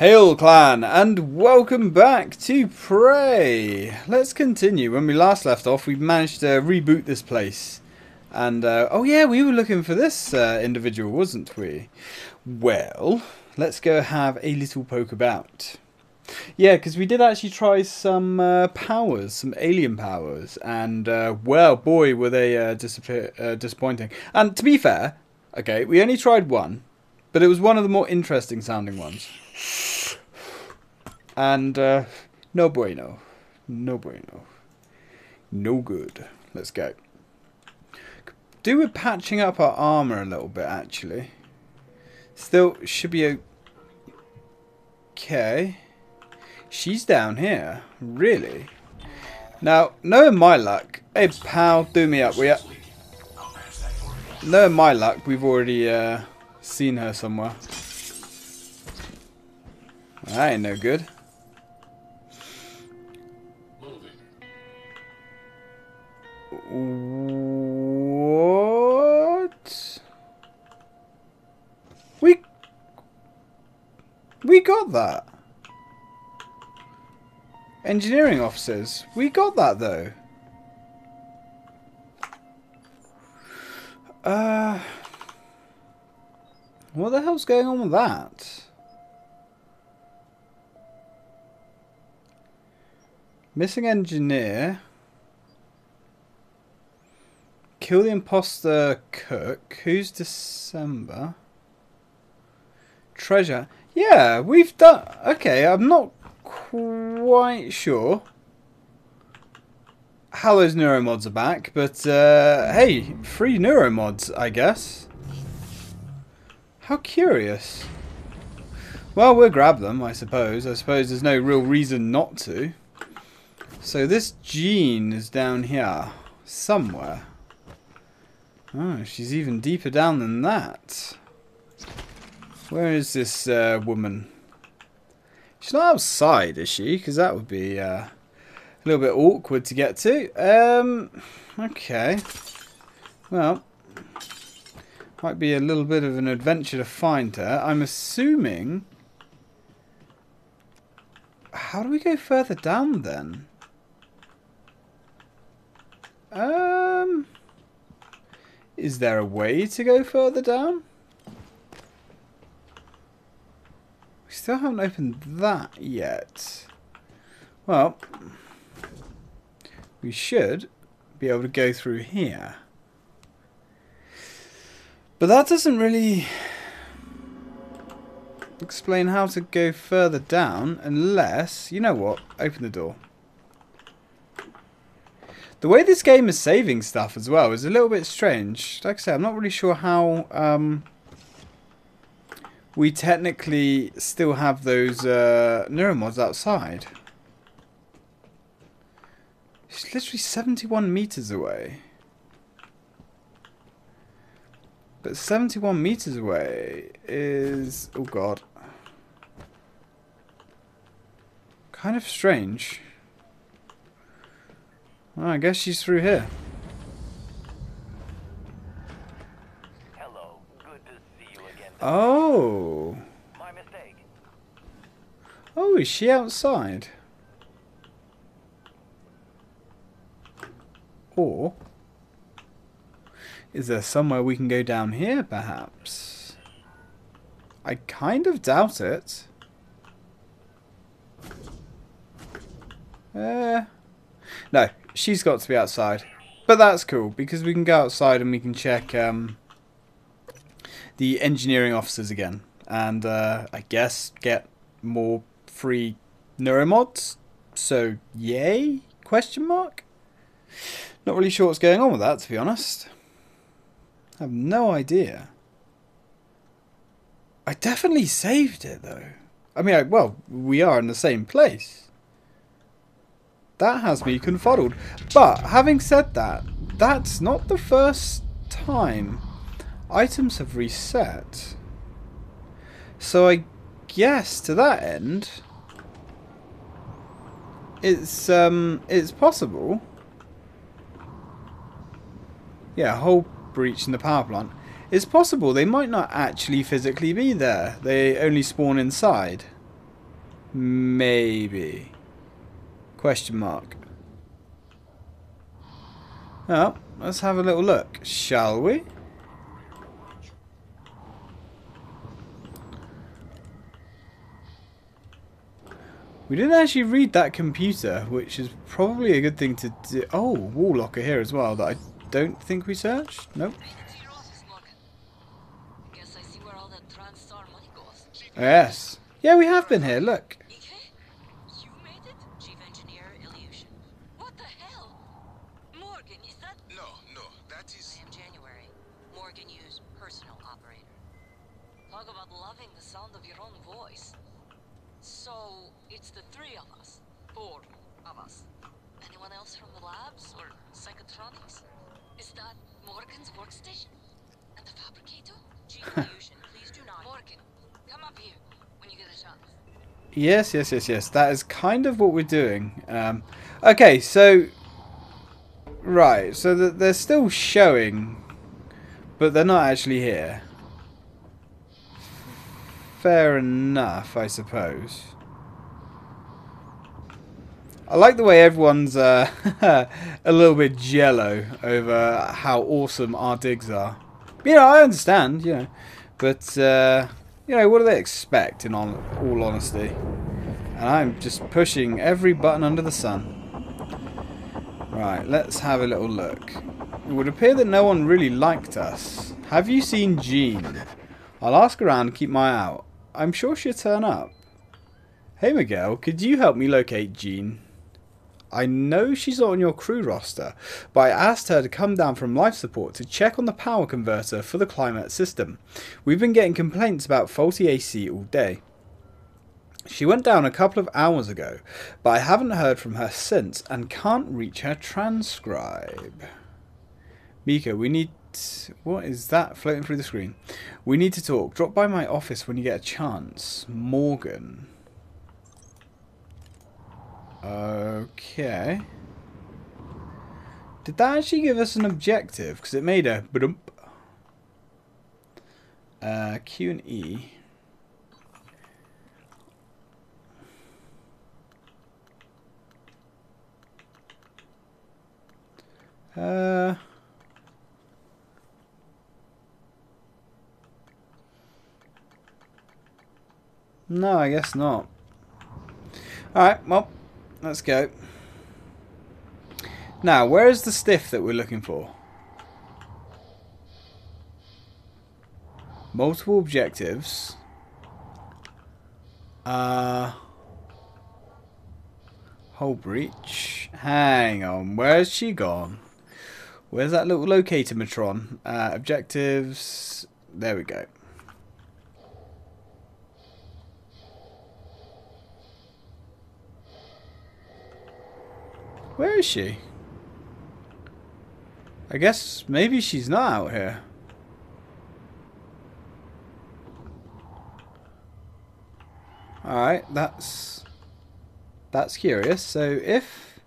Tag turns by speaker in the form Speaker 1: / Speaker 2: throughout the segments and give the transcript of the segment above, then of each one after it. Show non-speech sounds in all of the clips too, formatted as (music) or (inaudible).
Speaker 1: Hail clan and welcome back to Prey. Let's continue. When we last left off we managed to reboot this place. And uh, oh yeah we were looking for this uh, individual wasn't we? Well let's go have a little poke about. Yeah because we did actually try some uh, powers, some alien powers and uh, well boy were they uh, uh, disappointing. And to be fair, okay we only tried one but it was one of the more interesting sounding ones. And uh, no bueno. No bueno. No good. Let's go. Do with patching up our armour a little bit, actually. Still, should be okay. She's down here. Really? Now, knowing my luck... Hey, pal, do me up, ya? Knowing my luck, we've already uh, seen her somewhere. That ain't no good. What? We we got that. Engineering officers. We got that though. Uh What the hell's going on with that? Missing engineer. Kill the imposter cook. Who's December? Treasure. Yeah, we've done... Okay, I'm not quite sure how those neuromods are back, but uh, hey, free neuromods, I guess. How curious. Well, we'll grab them, I suppose. I suppose there's no real reason not to. So this Jean is down here, somewhere. Oh, she's even deeper down than that. Where is this uh, woman? She's not outside, is she? Because that would be uh, a little bit awkward to get to. Um, okay. Well, might be a little bit of an adventure to find her. I'm assuming... How do we go further down then? Um... Is there a way to go further down? We still haven't opened that yet. Well, we should be able to go through here. But that doesn't really explain how to go further down unless, you know what, open the door. The way this game is saving stuff as well is a little bit strange. Like I said, I'm not really sure how um, we technically still have those uh, neuromods outside. It's literally 71 meters away. But 71 meters away is... Oh god. Kind of strange. Well, I guess she's through here.
Speaker 2: Hello. Good to see you again.
Speaker 1: Oh.
Speaker 2: My mistake.
Speaker 1: Oh, is she outside? Or is there somewhere we can go down here, perhaps? I kind of doubt it. Uh, no, she's got to be outside. But that's cool, because we can go outside and we can check um, the engineering officers again. And uh, I guess get more free neuromods. So, yay? Question mark? Not really sure what's going on with that, to be honest. I have no idea. I definitely saved it, though. I mean, I, well, we are in the same place. That has me confuddled. But, having said that, that's not the first time items have reset. So I guess to that end, it's um, it's possible. Yeah, whole breach in the power plant. It's possible they might not actually physically be there. They only spawn inside. Maybe. Question mark. Well, let's have a little look, shall we? We didn't actually read that computer, which is probably a good thing to do. Oh, wall locker here as well that I don't think we searched. Nope.
Speaker 3: Guess I see where all that TranStar money goes.
Speaker 1: Yes. Yeah, we have been here. Look.
Speaker 3: Ike? You made it? Chief Engineer Ilyushin. What the hell? Morgan, is that...
Speaker 4: No, no, that is.
Speaker 3: I am January. Morgan Yu's, personal operator. Talk about loving the sound of your own voice. So, it's the three of us. Four of us. Anyone else from the labs or psychotronics? Is that Morgan's workstation? And the fabricator? Chief Ilyushin, please do not. Morgan, come up here when you get a chance.
Speaker 1: Yes, yes, yes, yes. That is kind of what we're doing. Um, okay, so right, so they're still showing, but they're not actually here. Fair enough, I suppose. I like the way everyone's uh, (laughs) a little bit jello over how awesome our digs are. You know, I understand, you know, but uh, you know, what do they expect? In all, all honesty, and I'm just pushing every button under the sun. Right, let's have a little look. It would appear that no one really liked us. Have you seen Jean? I'll ask around and keep my eye out. I'm sure she'll turn up. Hey Miguel, could you help me locate Jean? I know she's not on your crew roster, but I asked her to come down from life support to check on the power converter for the climate system. We've been getting complaints about faulty AC all day. She went down a couple of hours ago, but I haven't heard from her since and can't reach her TranScribe. Mika, we need. What is that floating through the screen? We need to talk. Drop by my office when you get a chance. Morgan. Okay. Did that actually give us an objective? Because it made a. Uh, Q and E. Uh. No, I guess not. Alright, well, let's go. Now, where is the stiff that we're looking for? Multiple objectives. Uh, whole breach. Hang on, where's she gone? Where's that little locator matron? Uh, objectives. There we go. Where is she? I guess maybe she's not out here. Alright, that's that's curious. So if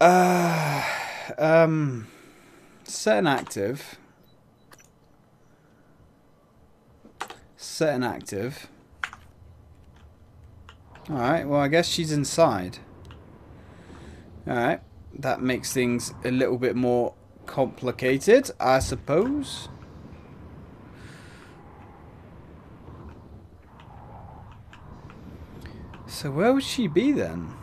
Speaker 1: uh um set an active set an active Alright, well I guess she's inside. Alright, that makes things a little bit more complicated, I suppose. So where would she be then?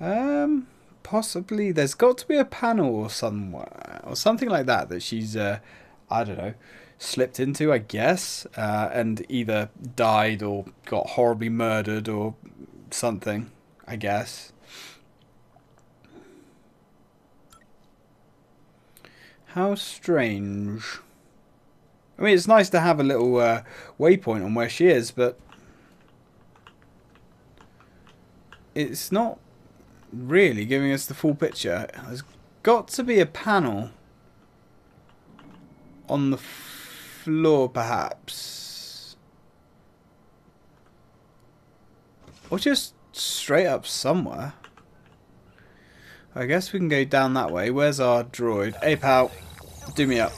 Speaker 1: Um, possibly there's got to be a panel or somewhere or something like that that she's, uh, I don't know, slipped into, I guess, uh, and either died or got horribly murdered or something, I guess. How strange. I mean, it's nice to have a little uh, waypoint on where she is, but it's not really giving us the full picture. There's got to be a panel on the floor, perhaps. Or just straight up somewhere. I guess we can go down that way. Where's our droid? Hey, pal. Do me up.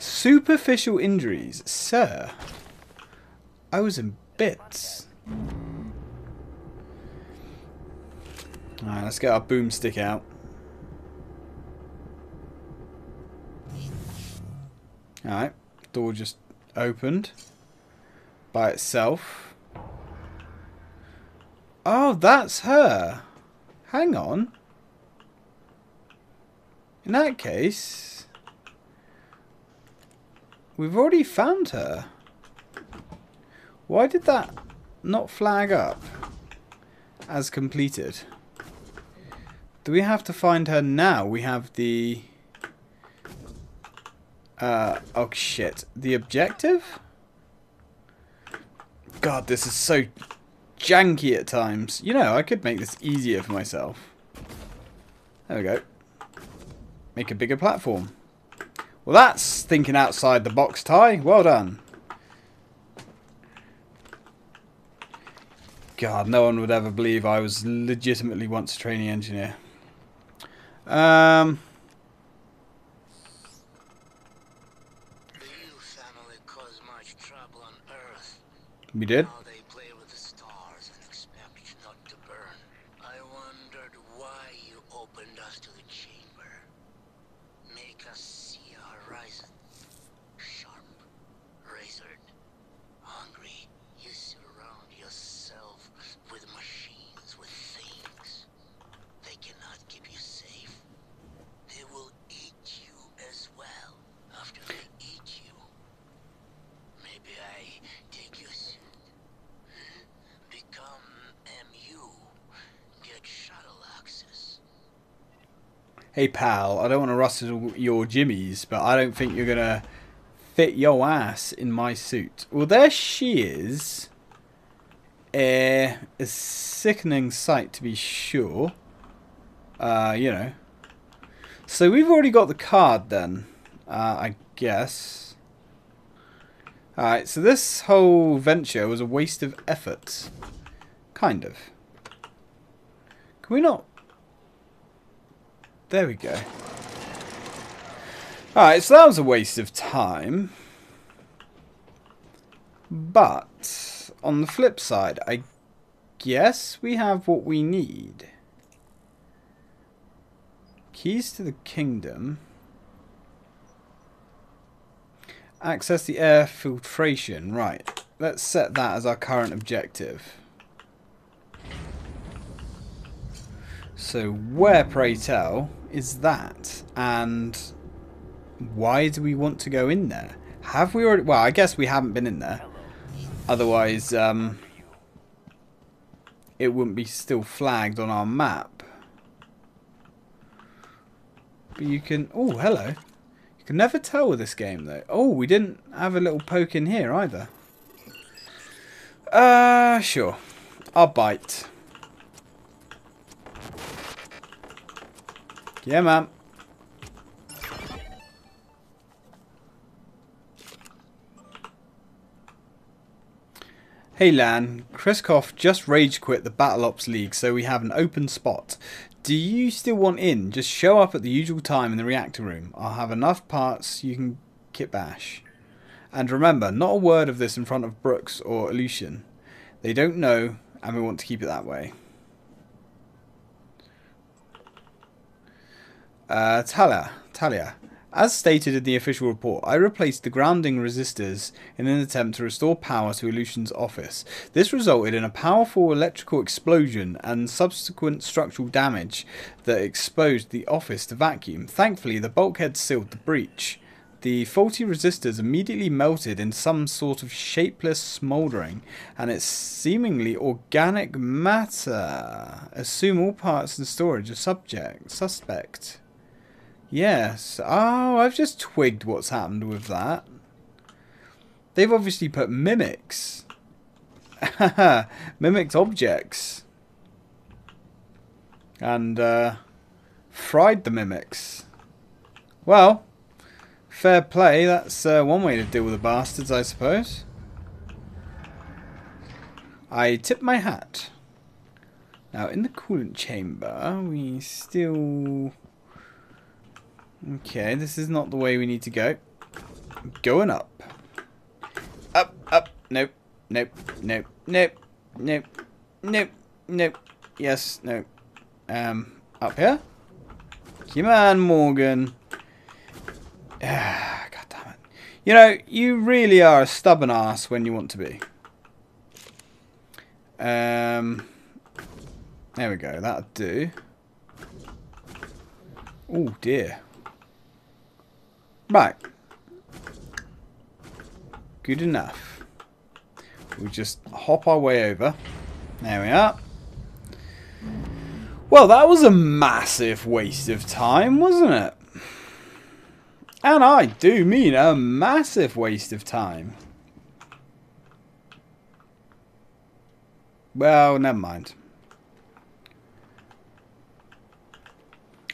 Speaker 1: Superficial injuries. Sir. I was in bits. Alright, let's get our boomstick out. Alright, door just opened by itself. Oh, that's her. Hang on. In that case, we've already found her. Why did that not flag up as completed? Do we have to find her now? We have the... Uh, oh shit. The objective? God, this is so janky at times. You know, I could make this easier for myself. There we go. Make a bigger platform. Well, that's thinking outside the box, Ty. Well done. God, no one would ever believe I was legitimately once a trainee engineer. Um, we did.
Speaker 4: Now they play with the stars and expect not to burn. I wondered why you opened us to the chamber. Make us see a horizon. Sharp, razored, hungry. You surround yourself with machines, with things. They cannot keep you safe. They will eat you as well after they eat you. Maybe I take your suit. Become MU. Get shuttle access.
Speaker 1: Hey pal, I don't want to rustle your jimmies, but I don't think you're gonna fit your ass in my suit. Well, there she is. Uh, a sickening sight to be sure. Uh, you know. So we've already got the card then, uh, I guess. Alright, so this whole venture was a waste of effort. Kind of. Can we not there we go. Alright, so that was a waste of time. But, on the flip side, I guess we have what we need. Keys to the kingdom. Access the air filtration. Right, let's set that as our current objective. So where, pray tell, is that? And why do we want to go in there? Have we already... Well, I guess we haven't been in there. Otherwise, um, it wouldn't be still flagged on our map. But you can... Oh, hello. You can never tell with this game, though. Oh, we didn't have a little poke in here, either. Uh, sure. I'll bite. Yeah, man. Hey Lan, Kriskoff just rage quit the Battle Ops League, so we have an open spot. Do you still want in? Just show up at the usual time in the reactor room. I'll have enough parts you can kit bash. And remember, not a word of this in front of Brooks or Ilyushin. They don't know, and we want to keep it that way. Uh, Talia, Talia. As stated in the official report, I replaced the grounding resistors in an attempt to restore power to Ilyushin's office. This resulted in a powerful electrical explosion and subsequent structural damage that exposed the office to vacuum. Thankfully, the bulkhead sealed the breach. The faulty resistors immediately melted in some sort of shapeless smouldering, and its seemingly organic matter. Assume all parts and storage are subject suspect. Yes. Oh, I've just twigged what's happened with that. They've obviously put mimics. (laughs) Mimicked objects. And uh, fried the mimics. Well, fair play. That's uh, one way to deal with the bastards, I suppose. I tip my hat. Now, in the coolant chamber, we still... Okay, this is not the way we need to go. Going up. Up, up. Nope. Nope. Nope. Nope. Nope. Nope. Nope. Yes. nope. Um. Up here. Come on, Morgan. (sighs) Ah, God damn it. You know, you really are a stubborn ass when you want to be. Um. There we go. That'll do. Oh dear. Right. Good enough. We just hop our way over. There we are. Well, that was a massive waste of time, wasn't it? And I do mean a massive waste of time. Well, never mind.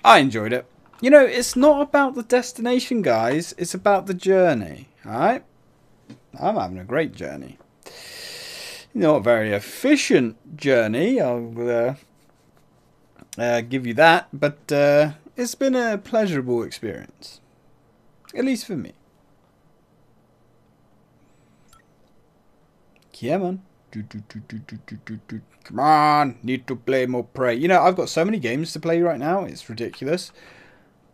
Speaker 1: I enjoyed it. You know, it's not about the destination, guys. It's about the journey. Alright? I'm having a great journey. Not a very efficient journey, I'll uh, uh, give you that. But uh, it's been a pleasurable experience. At least for me. Yeah, man. Do, do, do. Come on, need to play more Prey. You know, I've got so many games to play right now, it's ridiculous.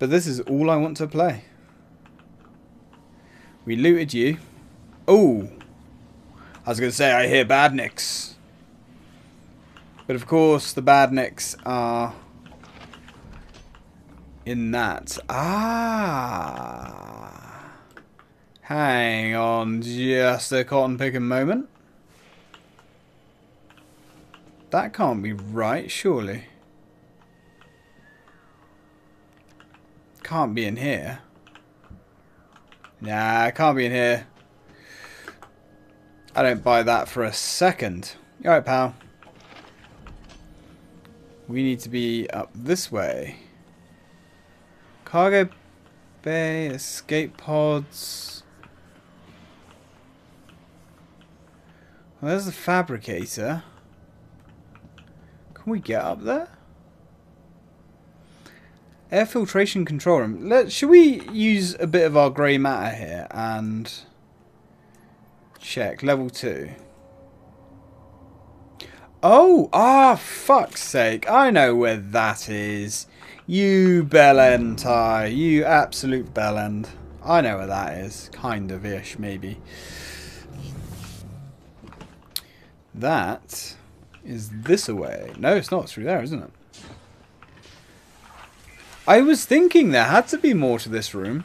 Speaker 1: But this is all I want to play. We looted you. Oh! I was going to say, I hear badniks. But of course, the badniks are in that. Ah! Hang on just a cotton picking moment. That can't be right, surely. Can't be in here. Nah, can't be in here. I don't buy that for a second. Alright, pal. We need to be up this way. Cargo bay, escape pods. Well, there's the fabricator. Can we get up there? Air filtration control room. Let should we use a bit of our grey matter here and check level two. Oh, ah, fuck's sake! I know where that is. You bellend, you absolute bellend. I know where that is, kind of ish, maybe. That is this away. No, it's not. Through there, isn't it? I was thinking there had to be more to this room.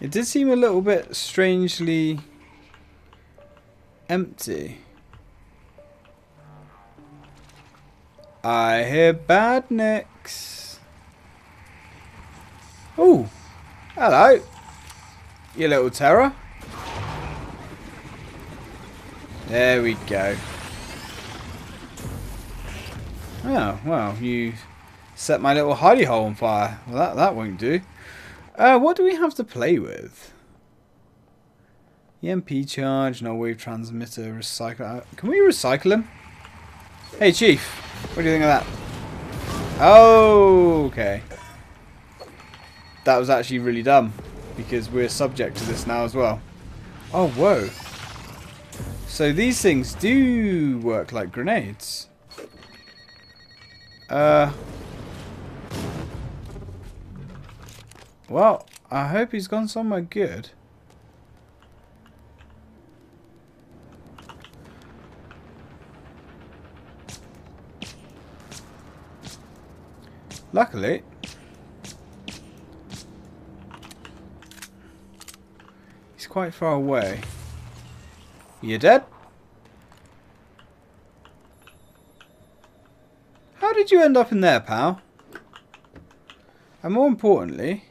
Speaker 1: It did seem a little bit strangely empty. I hear badniks. Oh, hello. You little terror. There we go. Oh, well, you set my little hidey hole on fire. Well, that, that won't do. Uh, what do we have to play with? EMP charge, Nullwave Transmitter, recycle. Can we recycle him? Hey, Chief. What do you think of that? Oh, okay. That was actually really dumb. Because we're subject to this now as well. Oh, whoa. So these things do work like grenades. Uh... Well, I hope he's gone somewhere good. Luckily, he's quite far away. You dead? How did you end up in there, pal? And more importantly,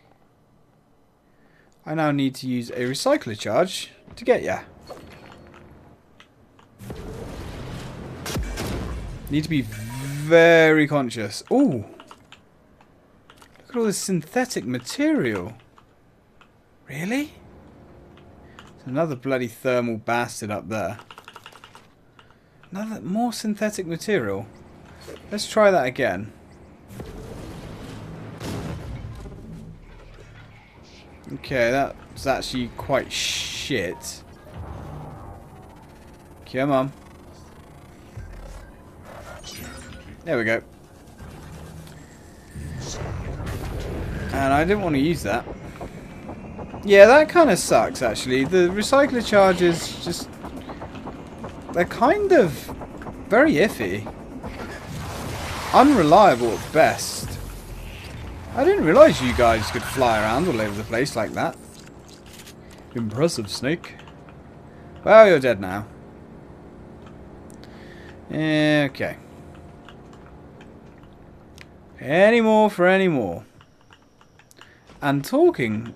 Speaker 1: I now need to use a recycler charge to get ya. Need to be very conscious. Ooh. Look at all this synthetic material. Really? There's another bloody thermal bastard up there. Another more synthetic material. Let's try that again. Okay, that's actually quite shit. Come on. There we go. And I didn't want to use that. Yeah, that kind of sucks, actually. The recycler charges just... They're kind of very iffy. Unreliable at best. I didn't realise you guys could fly around all over the place like that. Impressive, Snake. Well, you're dead now. Okay. Any more for any more. And talking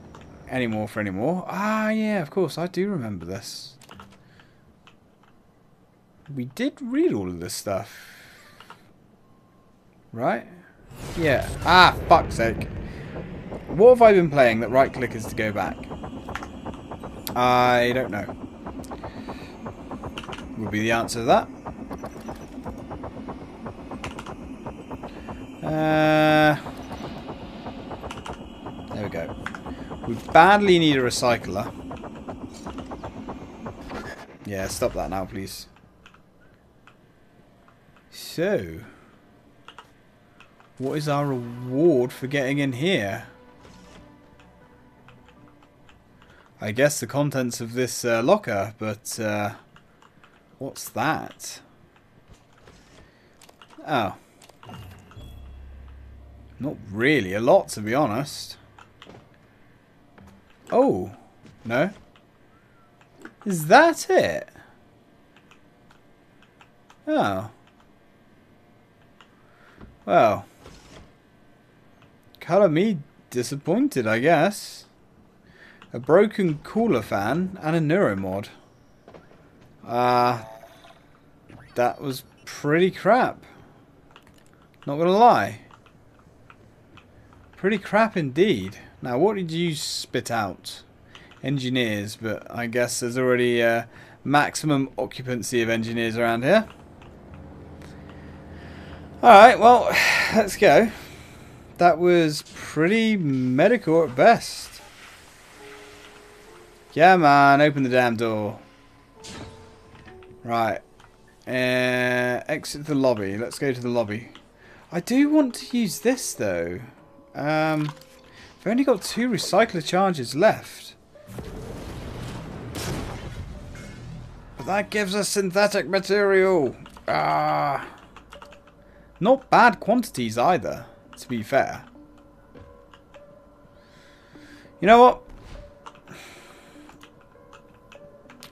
Speaker 1: any more for any more. Ah, yeah, of course, I do remember this. We did read all of this stuff. Right? Yeah. Ah, fuck's sake. What have I been playing that right click is to go back? I don't know. Would be the answer to that. Uh, there we go. We badly need a recycler. Yeah, stop that now, please. So, what is our reward for getting in here? I guess the contents of this uh, locker, but uh, what's that? Oh. Not really a lot, to be honest. Oh. No. Is that it? Oh. Well. Colour me disappointed, I guess. A broken cooler fan and a neuromod. Uh, that was pretty crap. Not gonna lie. Pretty crap indeed. Now, what did you spit out? Engineers, but I guess there's already a maximum occupancy of engineers around here. Alright, well, (sighs) let's go. That was pretty medical at best. Yeah, man, open the damn door. Right. Uh, exit the lobby. Let's go to the lobby. I do want to use this, though. Um, I've only got two recycler charges left. But that gives us synthetic material. Ah. Not bad quantities either, to be fair. You know what?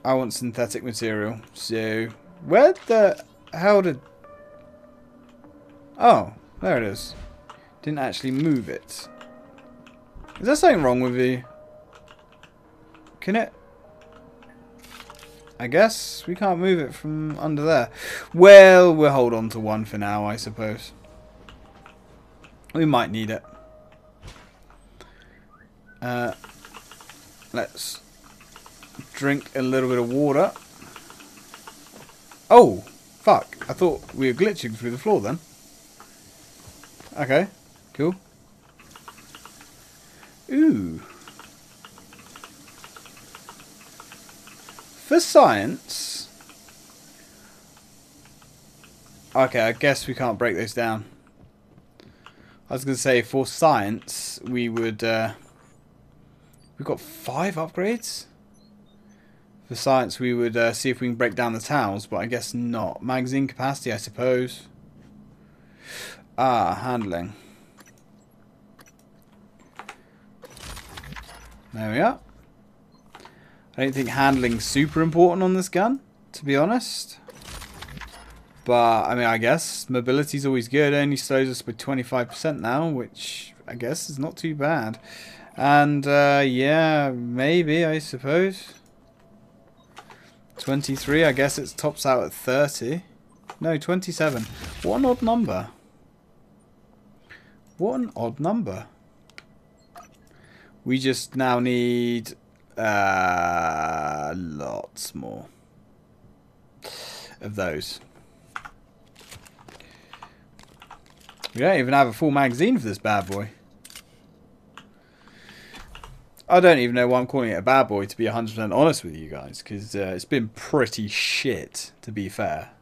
Speaker 1: I want synthetic material. So, where the hell did... Oh, there it is. Didn't actually move it. Is there something wrong with the... Can it... I guess we can't move it from under there. Well, we'll hold on to one for now, I suppose. We might need it. Uh, let's drink a little bit of water. Oh, fuck. I thought we were glitching through the floor then. Okay. Cool. Ooh. For science... Okay, I guess we can't break this down. I was going to say, for science, we would... Uh, we've got five upgrades? For science, we would uh, see if we can break down the towels, but I guess not. Magazine capacity, I suppose. Ah, handling. There we are. I don't think handling's super important on this gun, to be honest. But, I mean, I guess mobility's always good. Only slows us by 25% now, which I guess is not too bad. And, uh, yeah, maybe, I suppose. 23, I guess it tops out at 30. No, 27. What an odd number. What an odd number. We just now need uh, lots more of those. We don't even have a full magazine for this bad boy. I don't even know why I'm calling it a bad boy, to be 100% honest with you guys, because uh, it's been pretty shit, to be fair.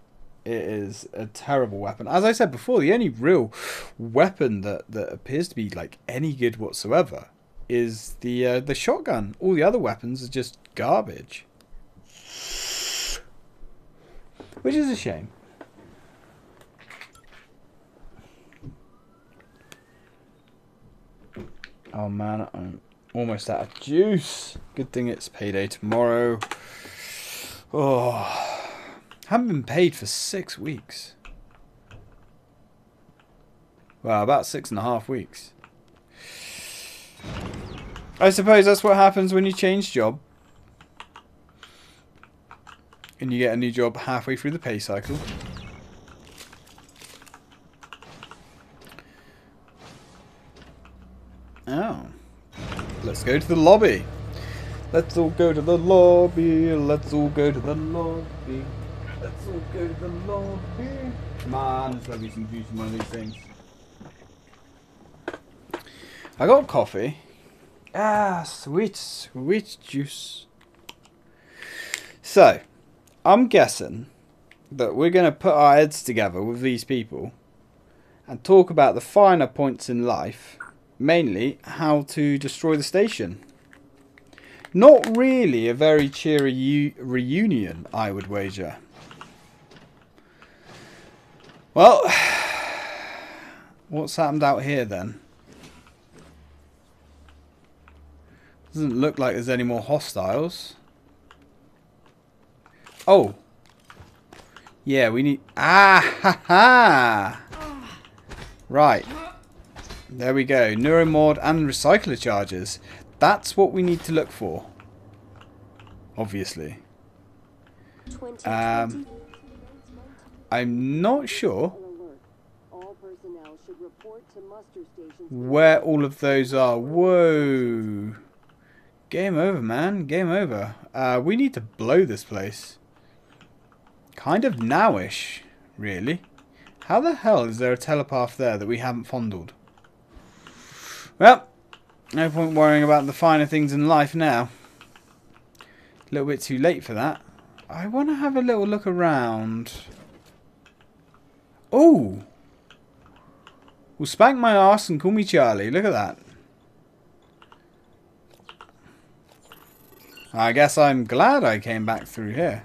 Speaker 1: It is a terrible weapon. As I said before, the only real weapon that, that appears to be like any good whatsoever is the uh, the shotgun. All the other weapons are just garbage. Which is a shame. Oh man, I'm almost out of juice. Good thing it's payday tomorrow. Oh, haven't been paid for six weeks. Well, about six and a half weeks. I suppose that's what happens when you change job. And you get a new job halfway through the pay cycle. Oh. Let's go to the lobby. Let's all go to the lobby. Let's all go to the lobby. Let's all go to the lobby. On, there's gotta be some juice in one of these things. I got coffee. Ah, sweet, sweet juice. So, I'm guessing that we're going to put our heads together with these people and talk about the finer points in life, mainly how to destroy the station. Not really a very cheery reunion, I would wager. Well, (sighs) what's happened out here then? Doesn't look like there's any more hostiles. Oh. Yeah, we need... Ah, ha, ha. Right. There we go. Neuromod and recycler charges. That's what we need to look for. Obviously. Um, I'm not sure where all of those are. Whoa. Game over, man. Game over. Uh, we need to blow this place. Kind of nowish, really. How the hell is there a telepath there that we haven't fondled? Well, no point worrying about the finer things in life now. A little bit too late for that. I want to have a little look around. Oh! Well, spank my ass and call me Charlie. Look at that. I guess I'm glad I came back through here.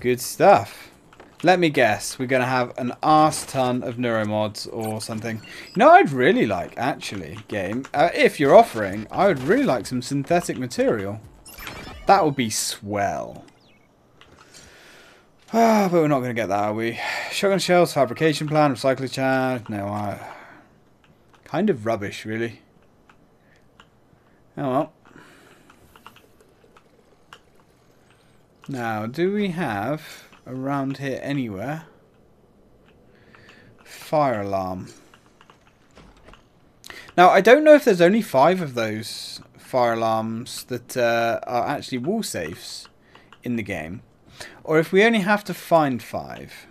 Speaker 1: Good stuff. Let me guess, we're going to have an arse ton of neuromods or something. You know, I'd really like, actually, game, uh, if you're offering, I would really like some synthetic material. That would be swell. (sighs) Ah, but we're not going to get that, are we? Shotgun shells, fabrication plan, recycling charge. No, I, Kind of rubbish, really. Oh well. Now, do we have around here anywhere fire alarm? Now, I don't know if there's only five of those fire alarms that uh, are actually wall safes in the game, or if we only have to find five.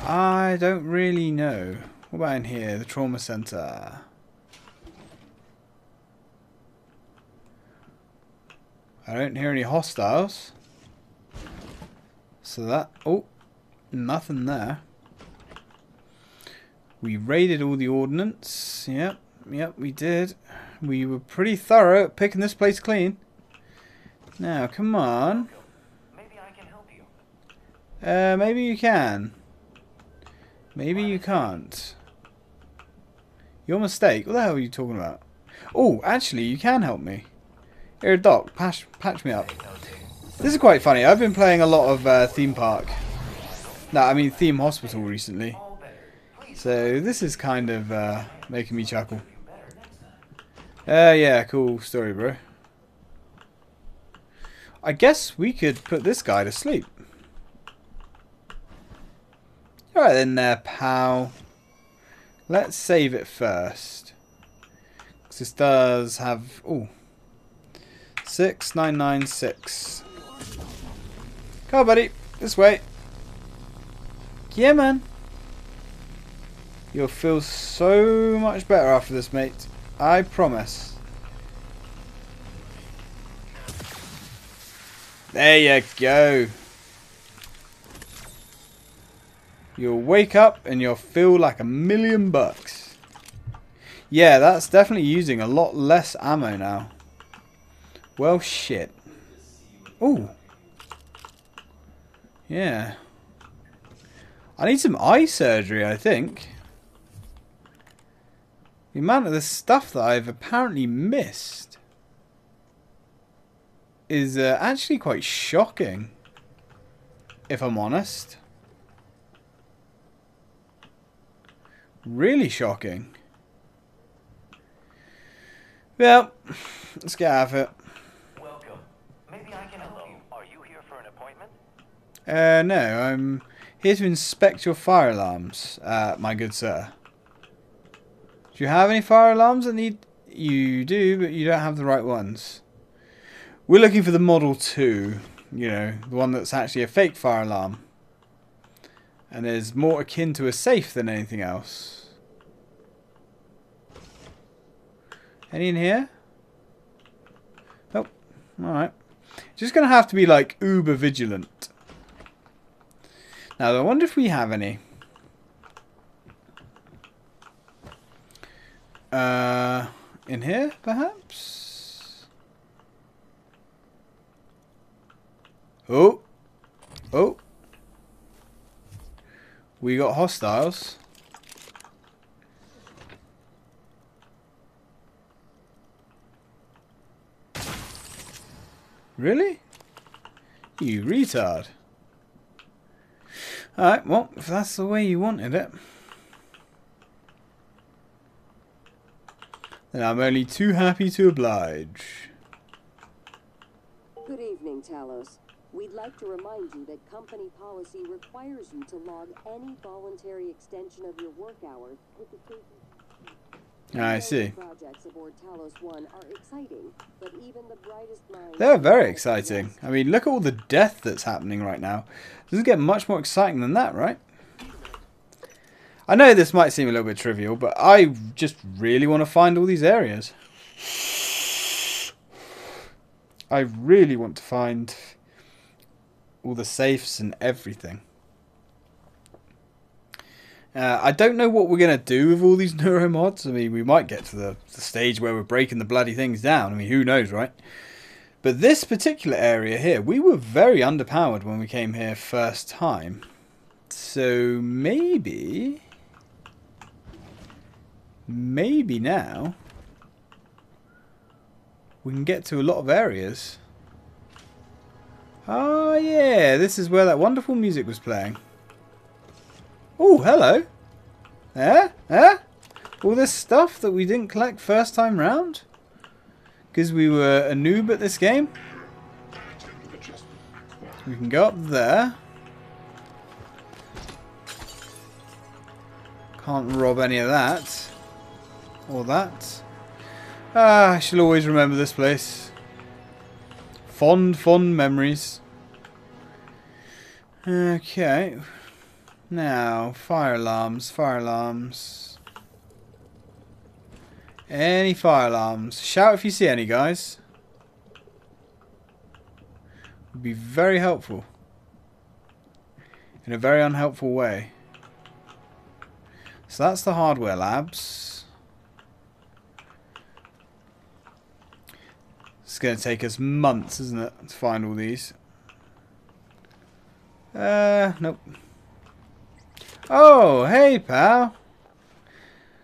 Speaker 1: I don't really know. What about in here? The trauma center. I don't hear any hostiles. So that... Oh, nothing there. We raided all the ordnance. Yep, yep, we did. We were pretty thorough at picking this place clean. Now, come on.
Speaker 2: Maybe I can help you.
Speaker 1: Uh, maybe you can. Maybe you can't. Your mistake? What the hell are you talking about? Oh, actually, you can help me. Here, Doc, patch, patch me up. This is quite funny. I've been playing a lot of uh, Theme Park. No, I mean Theme Hospital recently. So this is kind of uh, making me chuckle. Uh, yeah, cool story, bro. I guess we could put this guy to sleep. Alright then there, pal. Let's save it first. Because this does have... Oh. 6996. Come on, buddy. This way. Yeah, man. You'll feel so much better after this, mate. I promise. There you go. You'll wake up and you'll feel like a million bucks. Yeah, that's definitely using a lot less ammo now. Well, shit. Ooh. Yeah. I need some eye surgery, I think. The amount of the stuff that I've apparently missed is uh, actually quite shocking, if I'm honest. Really shocking. Well, let's get out of it.
Speaker 2: Welcome. Maybe I can help you. Are you here for an appointment?
Speaker 1: Uh, no, I'm here to inspect your fire alarms, uh, my good sir. Do you have any fire alarms that need... You do, but you don't have the right ones. We're looking for the Model 2, you know, the one that's actually a fake fire alarm. And is more akin to a safe than anything else. Any in here? Nope. Alright. Just to have to be like uber vigilant. Now, I wonder if we have any. Uh, in here, perhaps? Oh. Oh. We got hostiles. Really? You retard. Alright, well, if that's the way you wanted it. Then I'm only too happy to oblige.
Speaker 5: Good evening, Talos. We'd like to remind you that company policy requires you to log any voluntary extension of your work hours with the safety.
Speaker 1: Ah, I see.
Speaker 5: Projects aboard Talos One are exciting, but even the brightest minds.
Speaker 1: They're very exciting. I mean, look at all the death that's happening right now. Doesn't get much more exciting than that, right? I know this might seem a little bit trivial, but I just really want to find all these areas. I really want to find all the safes and everything. Uh, I don't know what we're going to do with all these (laughs) neuromods. I mean, we might get to the, the stage where we're breaking the bloody things down. I mean, who knows, right? But this particular area here, we were very underpowered when we came here first time. So maybe... Maybe now... We can get to a lot of areas. Oh yeah, this is where that wonderful music was playing. Oh, hello. Eh? Eh? All this stuff that we didn't collect first time round? Because we were a noob at this game? We can go up there. Can't rob any of that. Or that. Ah, I shall always remember this place. Fond, fond memories. Okay. Now, fire alarms, fire alarms. Any fire alarms? Shout if you see any, guys. Would be very helpful. In a very unhelpful way. So that's the hardware labs. It's going to take us months, isn't it, to find all these. Uh, nope. Oh, hey, pal.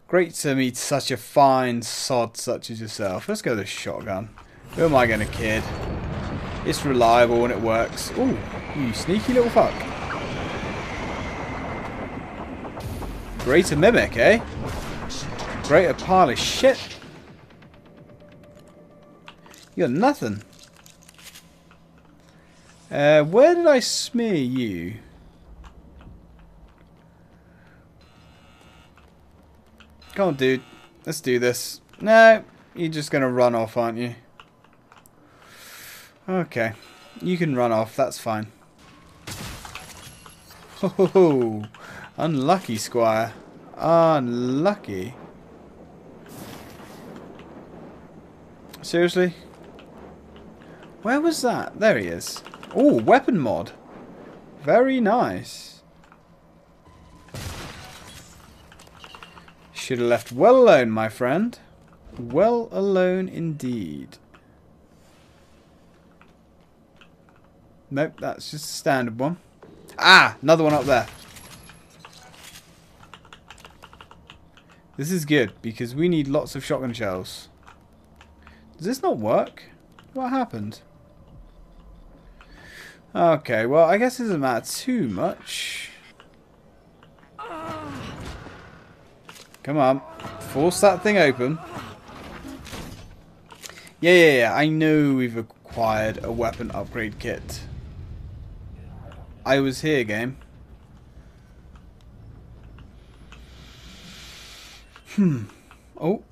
Speaker 1: Great to meet such a fine sod such as yourself. Let's go the shotgun. Who am I going to kid? It's reliable and it works. Ooh, you sneaky little fuck. Greater mimic, eh? Greater pile of shit. You're nothing. Uh, where did I smear you? Come on, dude. Let's do this. No, you're just going to run off, aren't you? Okay. You can run off. That's fine. Ho ho ho. Unlucky, Squire. Unlucky. Seriously? Where was that? There he is. Oh, weapon mod. Very nice. Should have left well alone, my friend. Well alone indeed. Nope, that's just a standard one. Ah, another one up there. This is good because we need lots of shotgun shells. Does this not work? What happened? Okay, well, I guess it doesn't matter too much. Come on. Force that thing open. Yeah, yeah, yeah. I know we've acquired a weapon upgrade kit. I was here, game. Hmm. Oh.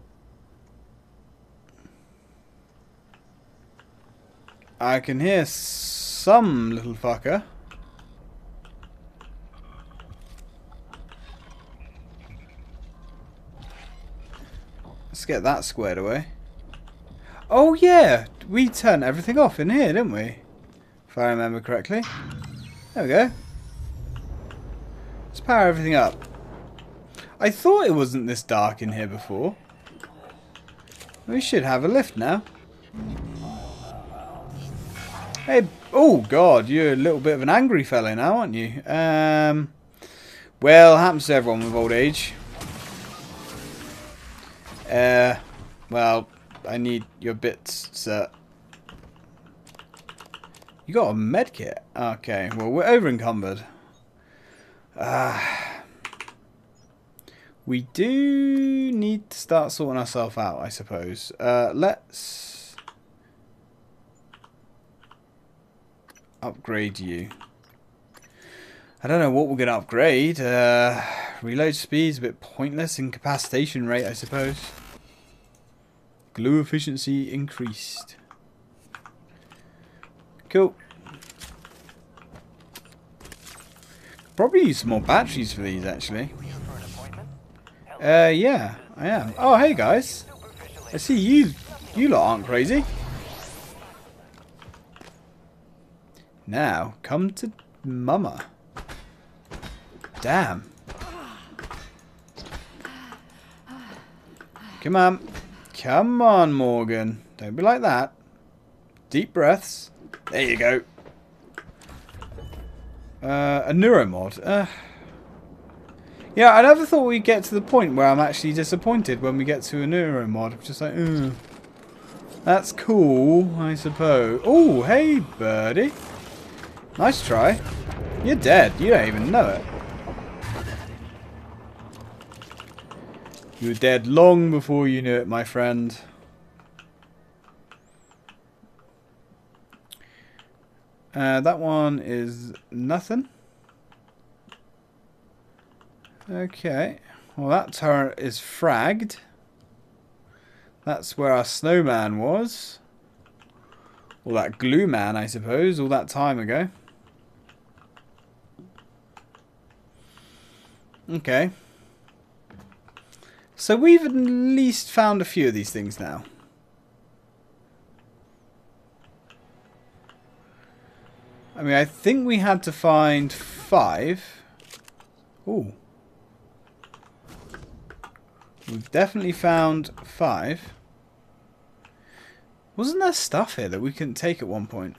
Speaker 1: I can hear some little fucker. Get that squared away. Oh yeah, we turned everything off in here, didn't we? If I remember correctly. There we go. Let's power everything up. I thought it wasn't this dark in here before. We should have a lift now. Hey, oh god, you're a little bit of an angry fella now, aren't you? Um, well, happens to everyone with old age. Uh, well, I need your bits, sir. You got a med kit? Okay, well, we're over encumbered. Ah. we do need to start sorting ourselves out, I suppose. Uh, let's upgrade you. I don't know what we're going to upgrade. Uh, reload speed's a bit pointless. Incapacitation rate, I suppose. Glue efficiency increased. Cool. Probably use some more batteries for these, actually. Uh, yeah, I am. Oh, hey guys. I see you, you lot aren't crazy. Now, come to Mama. Damn. Come on. Come on, Morgan. Don't be like that. Deep breaths. There you go. Uh, a neuromod. Uh, yeah, I never thought we'd get to the point where I'm actually disappointed when we get to a neuromod. I'm just like, Ugh. That's cool, I suppose. Oh, hey, birdie. Nice try. You're dead. You don't even know it. You were dead long before you knew it, my friend. Uh, that one is nothing. Okay. Well, that turret is fragged. That's where our snowman was. Or that glue man, I suppose, all that time ago. Okay. So we've at least found a few of these things now. I mean, I think we had to find five. Ooh. We've definitely found five. Wasn't there stuff here that we couldn't take at one point?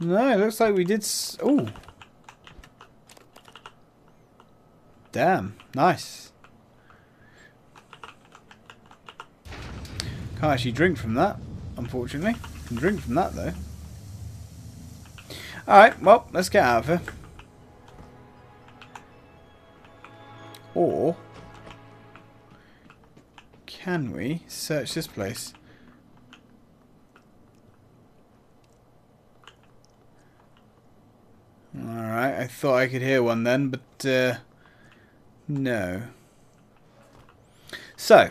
Speaker 1: No, it looks like we did... Oh. Damn. Nice. Can't actually drink from that unfortunately. Can drink from that though. Alright, well, let's get out of here. Or can we search this place? Alright, I thought I could hear one then, but uh, no. So,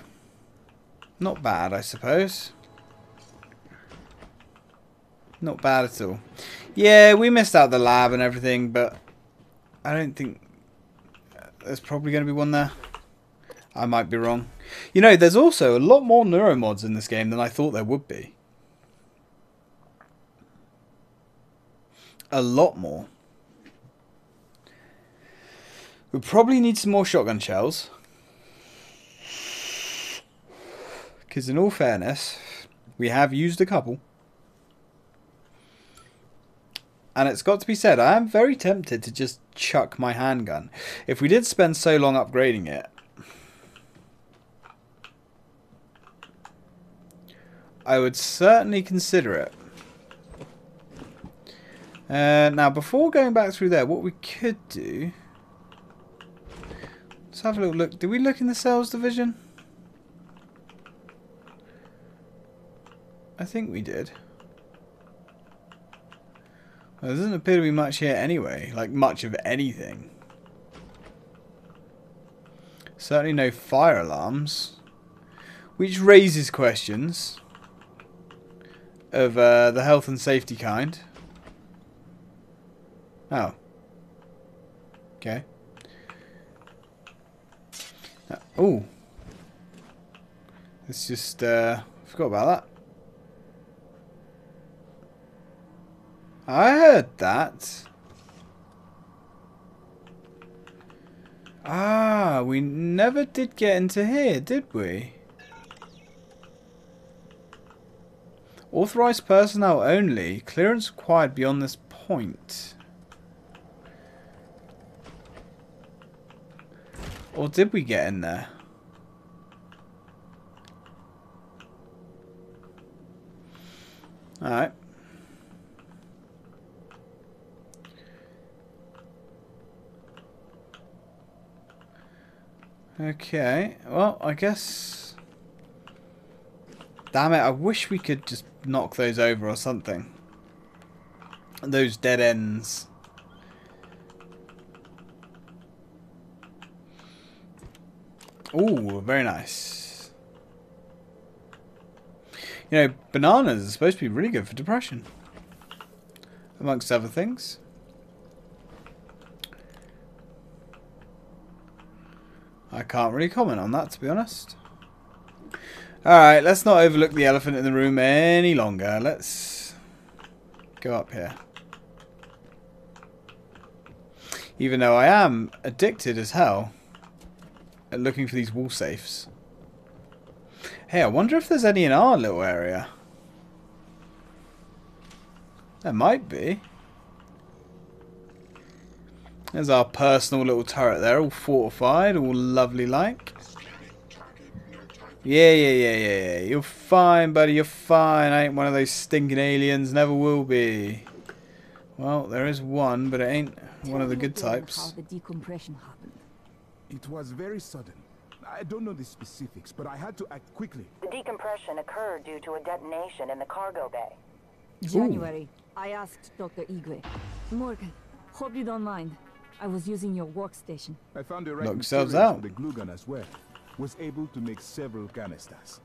Speaker 1: not bad I suppose. Not bad at all. Yeah, we missed out the lab and everything, but I don't think uh, there's probably going to be one there. I might be wrong. You know, there's also a lot more neuromods in this game than I thought there would be. A lot more. We probably need some more shotgun shells. Because in all fairness, we have used a couple. And it's got to be said, I am very tempted to just chuck my handgun. If we did spend so long upgrading it, I would certainly consider it. Uh, now, before going back through there, what we could do... Let's have a little look. Did we look in the sales division? I think we did. Well, there doesn't appear to be much here anyway. Like, much of anything. Certainly no fire alarms. Which raises questions of uh, the health and safety kind. Oh. Okay. Uh, oh. Let's just, uh, forgot about that. I heard that. Ah, we never did get into here, did we? Authorized personnel only. Clearance required beyond this point. Or did we get in there? Alright. Okay, well, I guess... Damn it, I wish we could just knock those over or something. Those dead ends. Ooh, very nice. You know, bananas are supposed to be really good for depression. Amongst other things. I can't really comment on that, to be honest. Alright, let's not overlook the elephant in the room any longer. Let's go up here. Even though I am addicted as hell looking for these wall safes. Hey, I wonder if there's any in our little area. There might be. There's our personal little turret there, all fortified, all lovely like. Yeah, yeah, yeah, yeah, yeah. You're fine, buddy, you're fine. I ain't one of those stinking aliens, never will be. Well, there is one, but it ain't one of the good types.
Speaker 6: How the decompression happened.
Speaker 7: It was very sudden. I don't know the specifics, but I had to act quickly.
Speaker 8: The decompression occurred due to a detonation in the cargo bay.
Speaker 6: January, I asked Dr. Igwe. Morgan, hope you don't mind. I was using your workstation.
Speaker 7: I found the right
Speaker 1: Knock yourselves
Speaker 7: materials
Speaker 1: out.
Speaker 7: for the glue gun as well. Was able to make several canisters.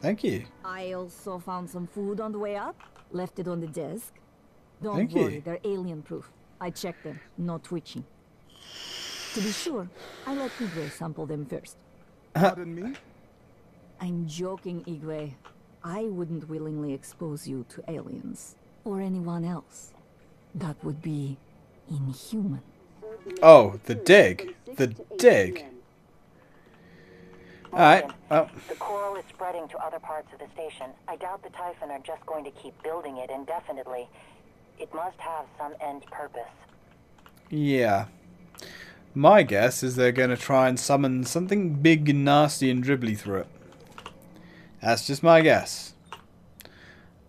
Speaker 1: Thank you.
Speaker 6: I also found some food on the way up. Left it on the desk. Don't
Speaker 1: Thank
Speaker 6: worry,
Speaker 1: you.
Speaker 6: they're alien proof. I checked them, no twitching. To be sure, I let Igwe sample them first.
Speaker 7: Pardon me?
Speaker 6: I'm joking, Igwe. I wouldn't willingly expose you to aliens. Or anyone else. That would be inhuman.
Speaker 1: Oh, the dig. The dig. Alright,
Speaker 8: Morgan,
Speaker 1: well,
Speaker 8: The coral is spreading to other parts of the station. I doubt the Typhon are just going to keep building it indefinitely. It must have some end purpose.
Speaker 1: yeah. My guess is they're going to try and summon something big and nasty and dribbly through it. That's just my guess.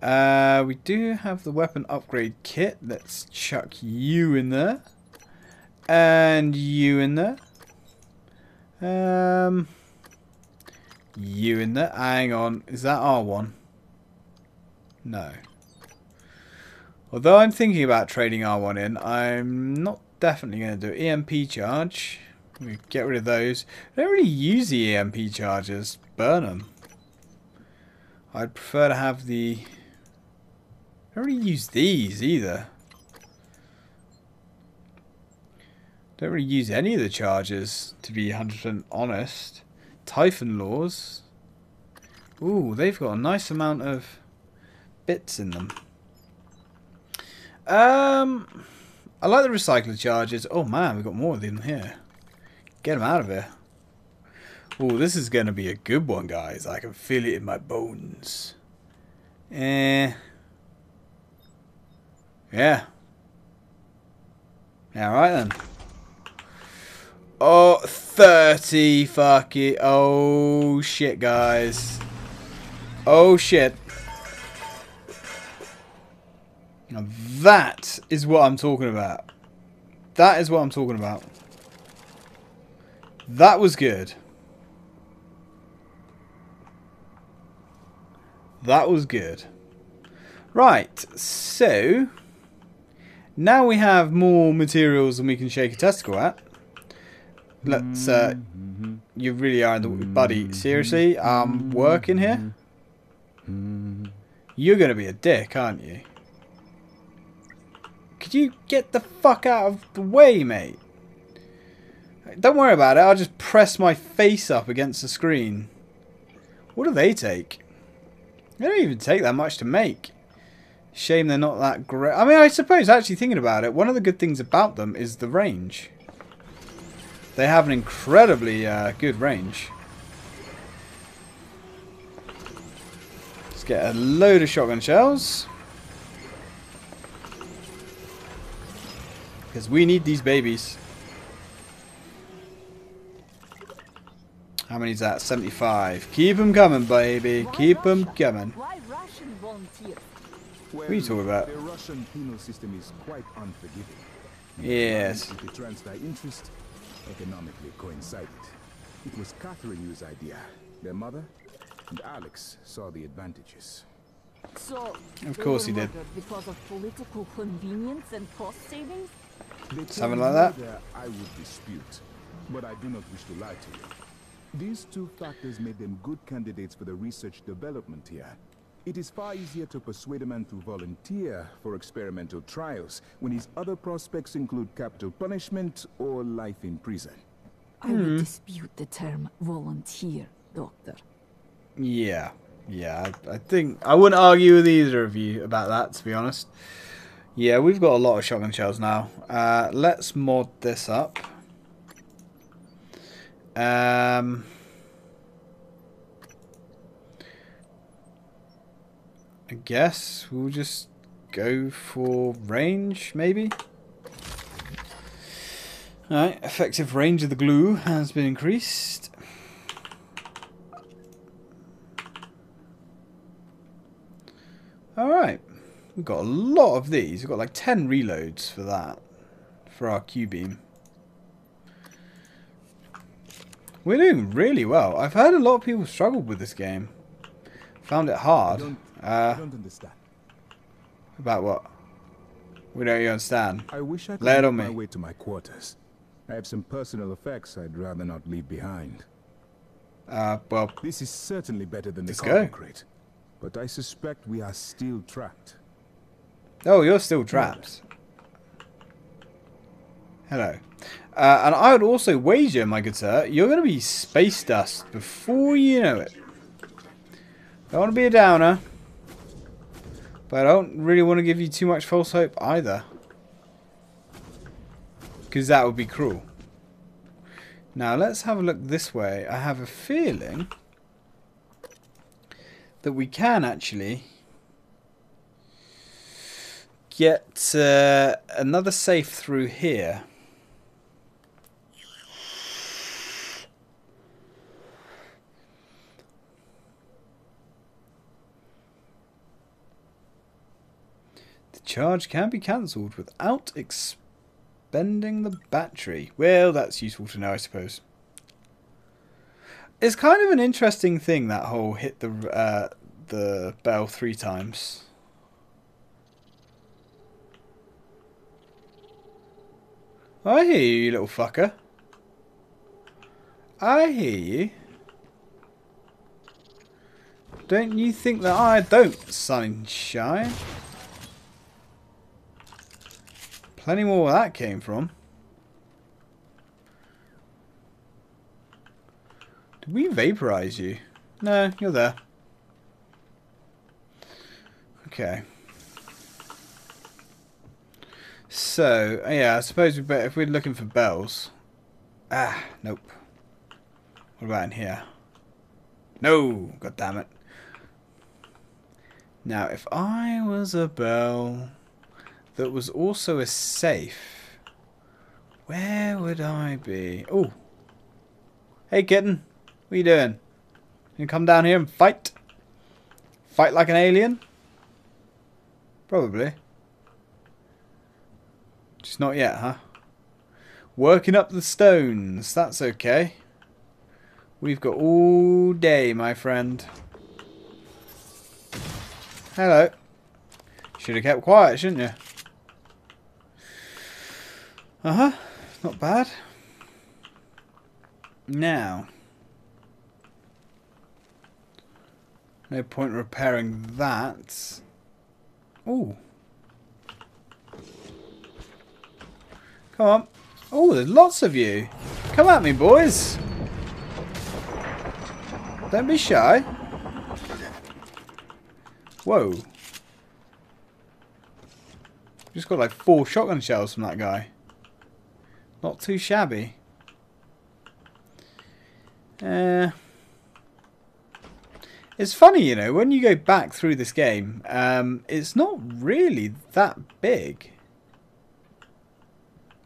Speaker 1: Uh, we do have the weapon upgrade kit. Let's chuck you in there. And you in there. Um, you in there. Hang on. Is that R1? No. Although I'm thinking about trading R1 in, I'm not definitely going to do. EMP charge. We get rid of those. I don't really use the EMP charges. Burn them. I'd prefer to have the... I don't really use these either. Don't really use any of the charges, to be 100% honest. Typhon Lures. Ooh, they've got a nice amount of bits in them. Um, I like the recycler charges. Oh man, we've got more of them here. Get them out of here. Oh, this is going to be a good one, guys. I can feel it in my bones. Eh. Yeah. Yeah, alright then. Oh, 30 fuck it. Oh, shit, guys. Oh, shit. That is what I'm talking about. That is what I'm talking about. That was good. That was good. Right, so now we have more materials than we can shake a testicle at. Let's, uh, you really are the, buddy, seriously, I'm working here? You're gonna be a dick, aren't you? Could you get the fuck out of the way, mate? Don't worry about it, I'll just press my face up against the screen. What do they take? They don't even take that much to make. Shame they're not that great. I mean, I suppose, actually thinking about it, one of the good things about them is the range. They have an incredibly uh, good range. Let's get a load of shotgun shells. Because we need these babies. How many is that? 75. Keep them coming, baby. Keep them coming.
Speaker 6: Why Russian volunteers?
Speaker 7: Well,
Speaker 1: are you talking about?
Speaker 7: The Russian penal system is quite unforgiving.
Speaker 1: Yes.
Speaker 7: With the transfer interest economically coincided. It was Catherine Yu's idea. Their mother and Alex saw the advantages.
Speaker 6: So,
Speaker 1: Of
Speaker 6: they
Speaker 1: course
Speaker 6: were
Speaker 1: he did.
Speaker 6: murdered Because of political convenience and cost savings?
Speaker 7: They
Speaker 1: Something like
Speaker 7: me
Speaker 1: that?
Speaker 7: I would dispute, but I do not wish to lie to you. These two factors made them good candidates for the research development here. It is far easier to persuade a man to volunteer for experimental trials when his other prospects include capital punishment or life in prison.
Speaker 6: I
Speaker 1: Hmm.
Speaker 6: would dispute the term volunteer, Doctor.
Speaker 1: Yeah. Yeah, I, I think... I wouldn't argue with either of you about that, to be honest. Yeah, we've got a lot of shotgun shells now. Uh, let's mod this up. Um... I guess we'll just go for range, maybe? Alright, effective range of the glue has been increased. Alright, we've got a lot of these. We've got like 10 reloads for that, for our Q-beam. We're doing really well. I've heard a lot of people struggled with this game. Found it
Speaker 7: I
Speaker 1: hard.
Speaker 7: don't, I
Speaker 1: Uh,
Speaker 7: don't understand.
Speaker 1: about what? We don't understand.
Speaker 7: I wish I could
Speaker 1: Lay on
Speaker 7: my
Speaker 1: me.
Speaker 7: way to my quarters. I have some personal effects I'd rather not leave behind.
Speaker 1: Uh, well,
Speaker 7: This is certainly better than the
Speaker 1: Let's
Speaker 7: cargo
Speaker 1: go.
Speaker 7: But I suspect we are still trapped.
Speaker 1: Oh, you're still trapped. Hello. Uh, and I would also wager, my good sir, you're going to be space dust before you know it. Don't want to be a downer. But I don't really want to give you too much false hope either. Because that would be cruel. Now, let's have a look this way. I have a feeling that we can actually get uh, another safe through here. The charge can be cancelled without expending the battery. Well, that's useful to know, I suppose. It's kind of an interesting thing that whole hit the uh, the bell three times. I hear you, little fucker. I hear you. Don't you think that I don't, sunshine? Plenty more where that came from. Did we vaporize you? No, you're there. Okay. So, yeah, I suppose we better, if we're looking for bells. Ah, nope. What about in here? No, god damn it. Now, if I was a bell that was also a safe, where would I be? Oh. Hey, kitten. What are you doing? You come down here and fight? Fight like an alien? Probably. Just not yet, huh? Working up the stones. That's okay. We've got all day, my friend. Hello. Should have kept quiet, shouldn't you? Uh-huh. Not bad. Now. No point repairing that. Ooh. Come on. Oh, there's lots of you. Come at me, boys. Don't be shy. Whoa. Just got like four shotgun shells from that guy. Not too shabby. Uh, it's funny, you know, when you go back through this game, um, it's not really that big.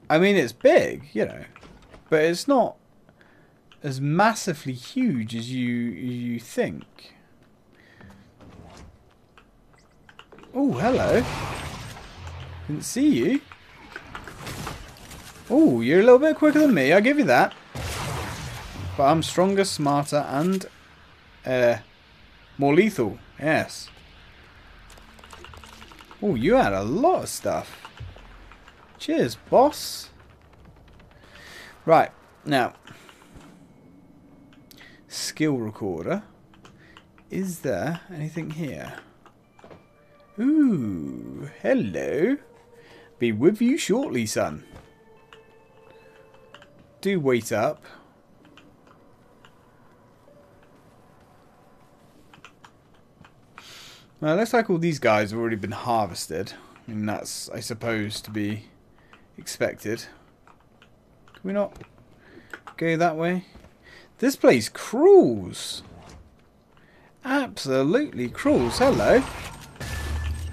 Speaker 1: I mean, it's big, you know, but it's not as massively huge as you you think. Oh, hello. Didn't see you. Oh, you're a little bit quicker than me, I'll give you that. But I'm stronger, smarter, and uh, more lethal. Yes. Oh, you had a lot of stuff. Cheers, boss. Right, now. Skill recorder. Is there anything here? Ooh, hello. Be with you shortly, son. Do wait up. Well, it looks like all these guys have already been harvested. I mean, that's, I suppose, to be expected. Can we not go that way? This place crawls. Absolutely crawls. Hello.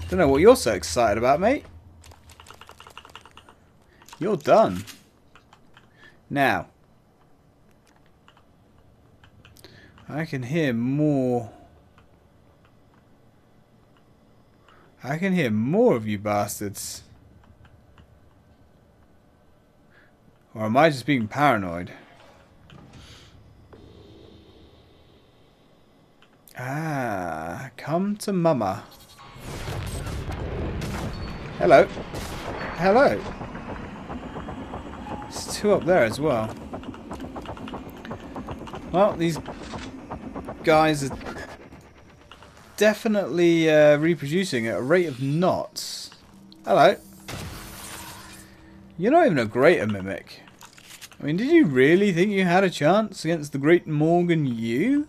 Speaker 1: Don't know what you're so excited about, mate. You're done. Now. I can hear more... I can hear more of you bastards. Or am I just being paranoid? Ah, come to mama. Hello. Hello. There's two up there as well. Well, these guys are definitely uh, reproducing at a rate of knots. Hello. You're not even a greater mimic. I mean, did you really think you had a chance against the great Morgan Yu?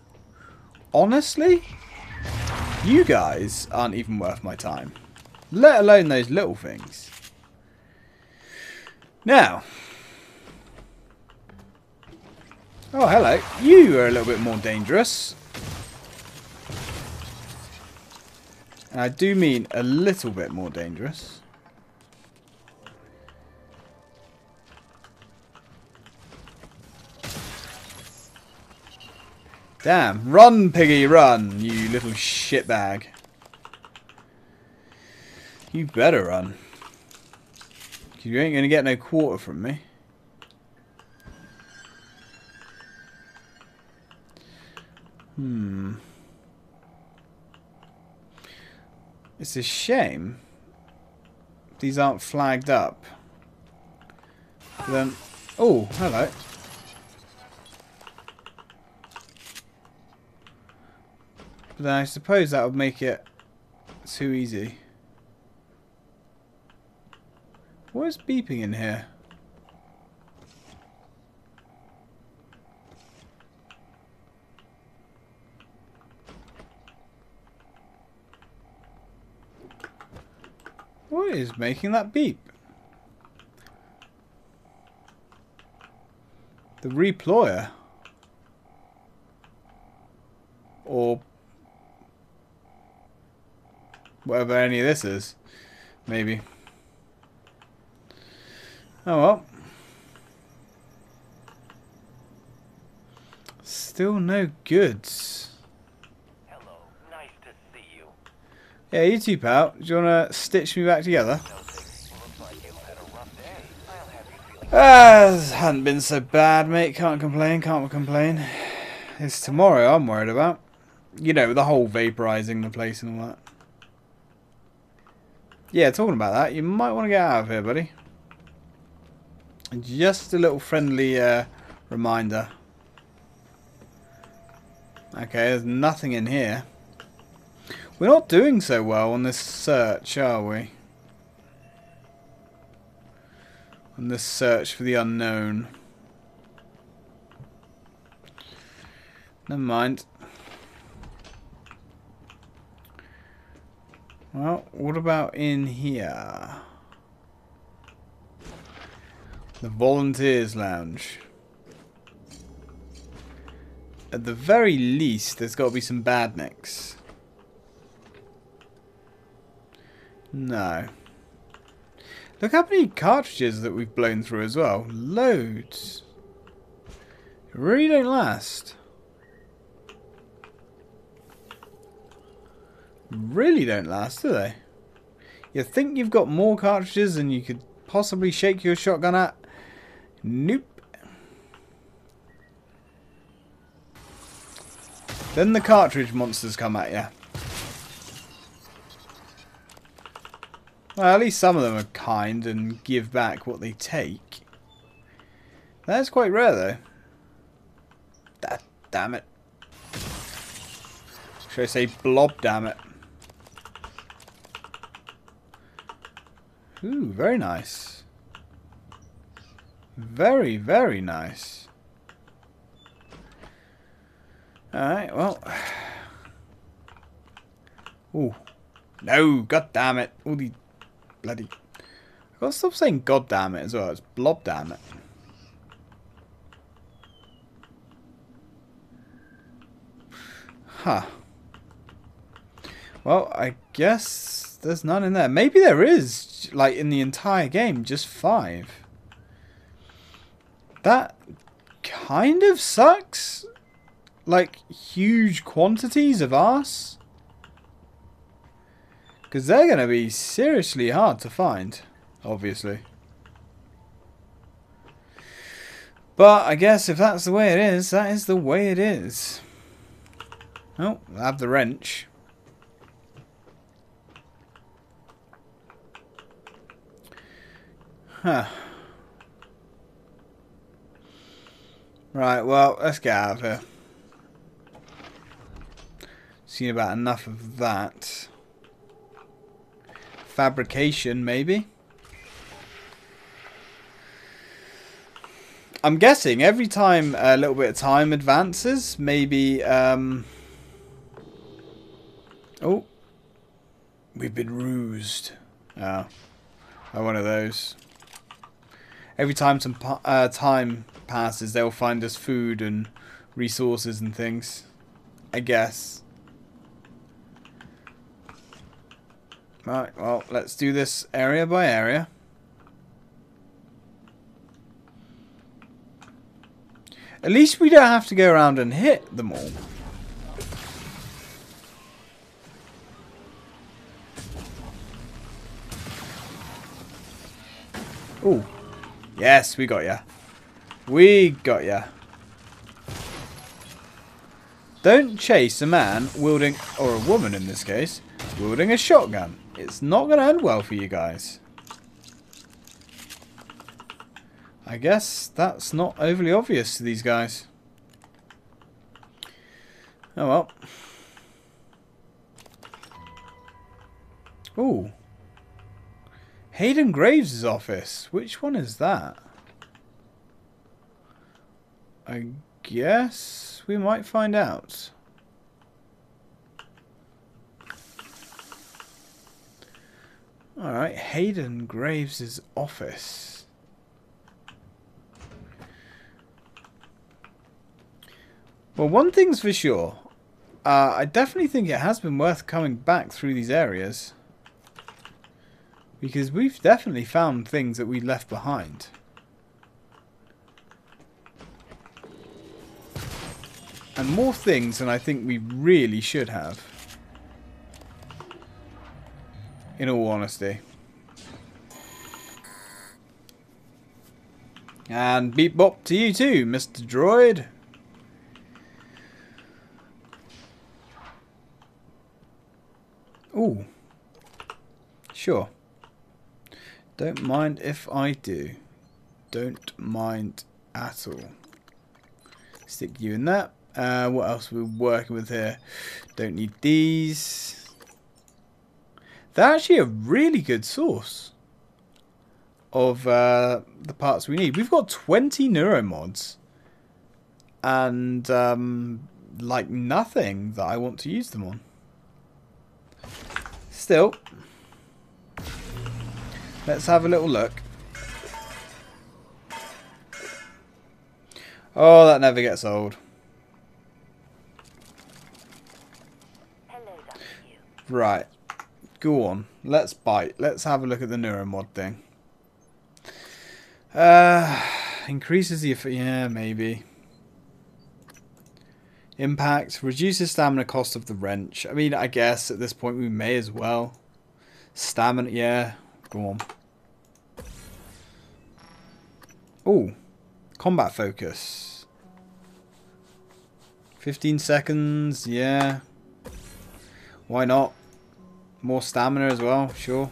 Speaker 1: Honestly? You guys aren't even worth my time. Let alone those little things. Now. Oh, hello. You are a little bit more dangerous. And I do mean a little bit more dangerous. Damn. Run, piggy, run, you little shitbag. You better run. Cause You ain't gonna get no quarter from me. Hmm. It's a shame these aren't flagged up. Then, oh, hello. But then I suppose that would make it too easy. What is beeping in here? What is making that beep? The reployer? Or whatever any of this is. Maybe. Oh well. Still no goods.
Speaker 2: Hello, nice to see you.
Speaker 1: Yeah, you two, pal. Do you want to stitch me back together?
Speaker 2: Looks like had a rough day. I'll have you feeling
Speaker 1: Ah, hasn't been so bad, mate. Can't complain, can't complain. It's tomorrow I'm worried about. You know, the whole vaporizing the place and all that. Yeah, talking about that, you might want to get out of here, buddy. Just a little friendly uh, reminder. Okay, there's nothing in here. We're not doing so well on this search, are we? On this search for the unknown. Never mind. Well, what about in here? The Volunteers Lounge. At the very least, there's got to be some badniks. No. Look how many cartridges that we've blown through as well. Loads. Really don't last. Really don't last, do they? You think you've got more cartridges than you could possibly shake your shotgun at? Nope. Then the cartridge monsters come at you. Well, at least some of them are kind and give back what they take. That's quite rare, though. Da damn it. Should I say blob, damn it. Ooh, very nice. Very, very nice. Alright, well. (sighs) Ooh. No, god damn it. All the bloody... I've got to stop saying god damn it as well. It's blob damn it. Huh. Well, I guess there's none in there. Maybe there is, like, in the entire game, just five. That kind of sucks. Like, huge quantities of arse. Because they're going to be seriously hard to find, obviously. But I guess if that's the way it is, that is the way it is. Oh, I have the wrench. Huh. Right, well, let's get out of here. Seen about enough of that. Fabrication, maybe? I'm guessing every time a little bit of time advances, maybe, um... Oh. We've been rused. Oh. Oh, one of those. Every time some uh, time passes, they'll find us food and resources and things. I guess. Right, well, let's do this area by area. At least we don't have to go around and hit them all. Ooh. Yes, we got ya. We got ya. Don't chase a man wielding, or a woman in this case, wielding a shotgun. It's not going to end well for you guys. I guess that's not overly obvious to these guys. Oh well. Ooh. Hayden Graves' office. Which one is that? I guess we might find out. Alright, Hayden Graves' office. Well, one thing's for sure. Uh, I definitely think it has been worth coming back through these areas. Because we've definitely found things that we left behind. And more things than I think we really should have. In all honesty. And beep bop to you too, Mr. Droid. Ooh. Sure. Don't mind if I do. Don't mind at all. Stick you in that. Uh, what else are we working with here? Don't need these. They're actually a really good source of uh, the parts we need. We've got 20 neuromods and um, like nothing that I want to use them on. Still, let's have a little look. Oh, that never gets old. Right. Go on. Let's bite. Let's have a look at the neuromod thing. Uh, increases the... Yeah, maybe. Impact. Reduces stamina cost of the wrench. I mean, I guess at this point we may as well. Stamina... Yeah. Go on. Oh. Combat focus. 15 seconds. Yeah. Why not? More stamina as well, sure.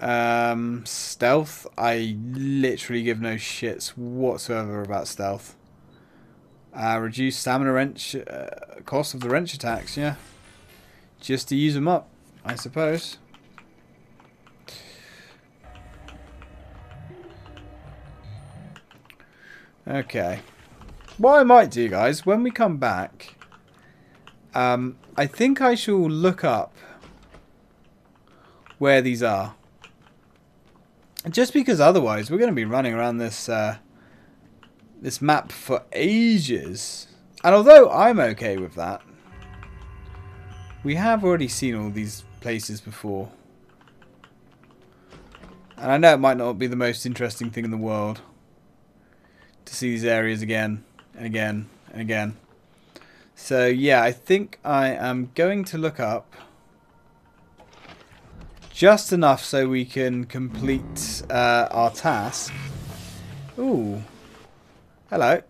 Speaker 1: Um, stealth, I literally give no shits whatsoever about stealth. Uh, reduce stamina wrench uh, cost of the wrench attacks, yeah. Just to use them up, I suppose. Okay. What I might do, guys, when we come back, um, I think I shall look up where these are. Just because otherwise we're going to be running around this uh, this map for ages. And although I'm okay with that, we have already seen all these places before. And I know it might not be the most interesting thing in the world to see these areas again and again and again. So yeah, I think I am going to look up just enough so we can complete uh, our task. Ooh. Hello.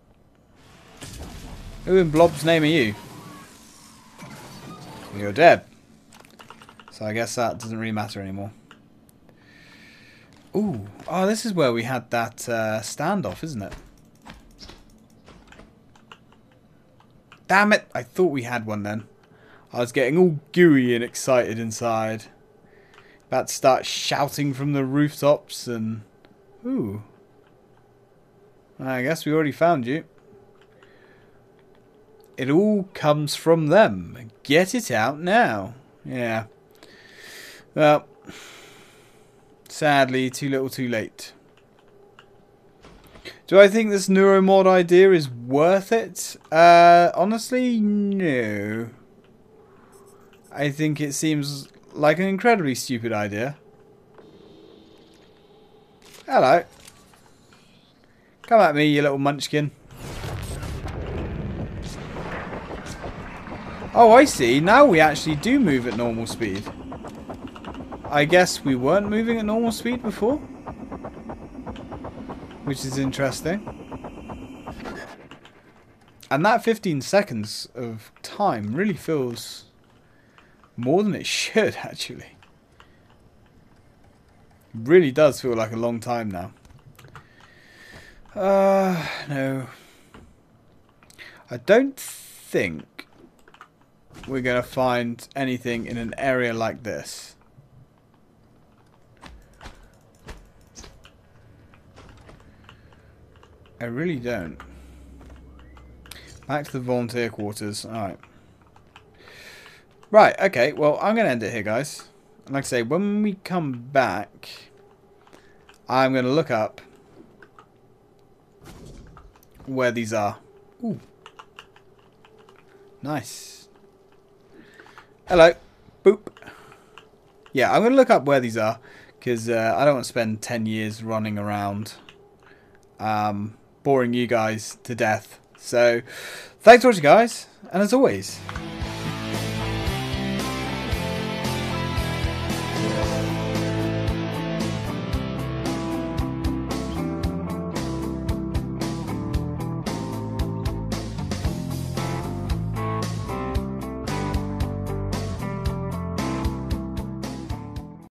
Speaker 1: Who in Blob's name are you? You're dead. So I guess that doesn't really matter anymore. Ooh. Oh, this is where we had that uh, standoff, isn't it? Damn it! I thought we had one then. I was getting all gooey and excited inside. About to start shouting from the rooftops and... Ooh. I guess we already found you. It all comes from them. Get it out now. Yeah. Well, sadly, too little too late. Do I think this neuromod idea is worth it? Uh, honestly, no. I think it seems like an incredibly stupid idea. Hello. Come at me, you little munchkin. Oh, I see. Now we actually do move at normal speed. I guess we weren't moving at normal speed before. Which is interesting. And that 15 seconds of time really feels more than it (laughs) should, actually. Really does feel like a long time now. Uh, no. I don't think we're going to find anything in an area like this. I really don't. Back to the volunteer quarters. Alright. Right, okay. Well, I'm going to end it here, guys. like I say, when we come back, I'm going to look up where these are. Ooh. Nice. Hello. Boop. Yeah, I'm going to look up where these are because uh, I don't want to spend 10 years running around um, boring you guys to death. So, thanks for watching, guys, and as always,